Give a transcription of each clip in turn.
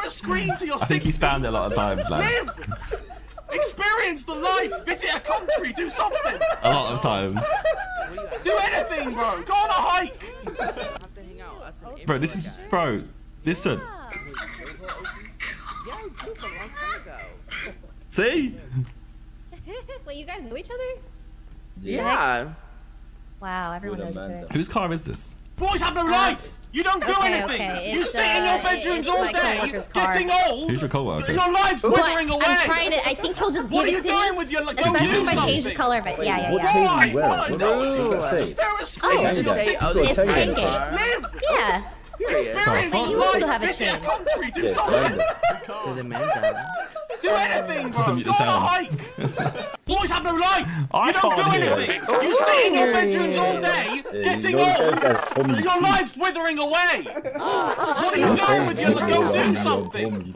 stare a screen till you're I think he's found it a lot of times, lads. Live! Experience the life! Visit a country! Do something! A lot of times. Do anything, bro! Go on a hike! Bro, this is bro. Listen. See? Wait, you guys know each other? Yeah. Wow, everyone knows each other. Whose car is this? Boys have no life! You don't do okay, anything! okay, You it's, sit in your uh, bedrooms all my day, coworker's car. getting old! Who's your coworker? Your life's What? withering away! I'm trying to. I think he'll just What give are it you to doing with your... Go Especially do if I change the color of it. Yeah, yeah, yeah. Why? Why? What Don't does do that it. say? Just stare at a Oh, screen it's till you're Tenga. 60. Oh, It's Tenga. Tenga. Live! Yeah. Experience But you also life! have a Visit a country! Do something! To the man's out. Do anything, bro! Go on a hike! Boys have no life! I you don't do can't anything! You sit in your bedrooms all day, Yeah, getting you old! guys got Tommy Your teeth. life's withering away! What are you doing with your... teeth. Go do something!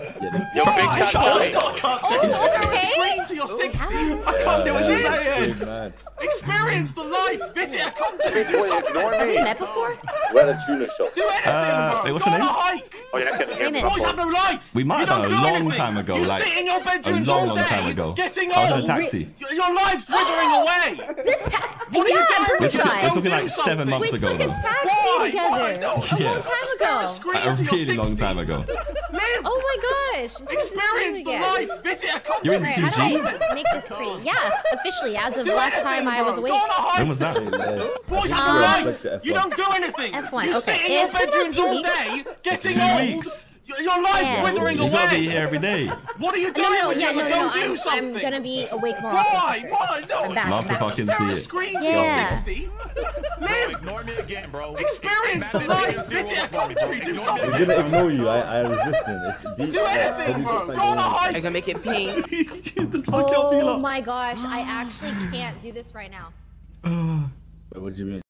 You're Yo, big Why? cat Shut boy. up! Oh, okay. Screen till you're 60! I can't do what you're saying! Experience the life! Visit a country! Big Do something! ignore Have we me. met before? We're at a tuna shop. Do anything, Uh, bro! wait, what's Go your on a name? hike! You're not gonna hear me. Wait a Boys have no life! We might you have a long anything. time ago, You like, sit in your A bedrooms long, all long time ago. getting I was in a taxi. Your- Your life's withering away. The ta- What are yeah, you doing? We're of talking, we're talking like do seven months We ago took a though. taxi Why? Why? together. Don't- A Yeah. long time Just a ago. A really long time ago. Live. Oh my gosh. Experience the again. life. Visit a country. You're in Alright, how CG? do I make this free? Yeah, officially, as of Do last anything, time I was awake. Go on a hike. When was that? Boys have Um, no life. You don't do anything. F1, You okay. sit in your It's been about bedrooms all day, getting Two old. weeks. Your- Your life's Yeah. withering You gotta be away. here every day. What are you doing? no, no, with yeah, your- no, no, Go no. do I'm, something. I'm gonna be awake more Why? often. Why? No. I'm back, Love I'm to fucking Stare see it. screen till Yeah. you're 60. Live. Ignore me again, bro. Experience the life. Visit a country. Do He's something. gonna ignore you. I, I was listening. It's deep. Do anything, bro. Go on a I'm gonna make it pink. the fuck else you Oh my gosh, I actually can't do this right now. What do you mean?